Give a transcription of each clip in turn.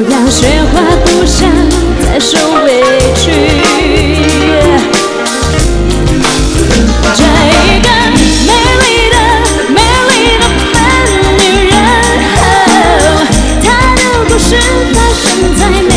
不要雪花不想再受委屈，摘一个美丽的、美丽的笨女人，她的故事发生在。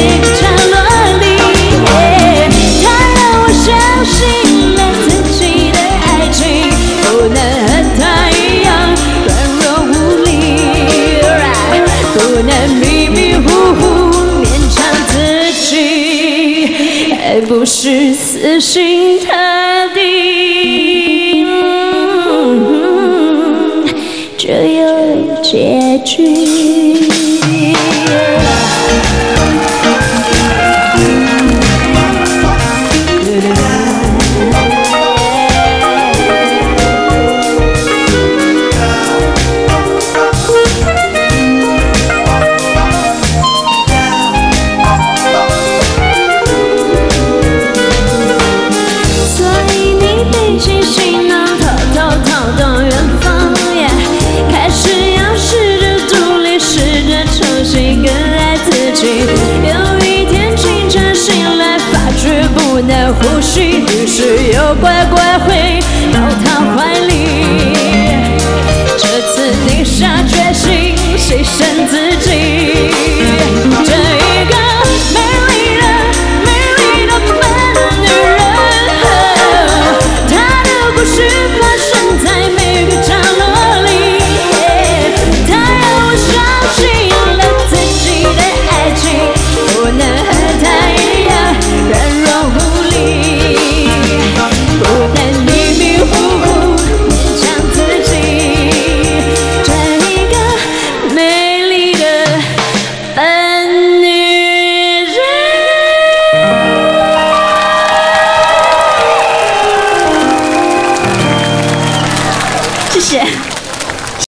不是死心塌地，就有结局。呼吸，于是又乖乖回到他怀里。这次你下决心，牺牲自谢。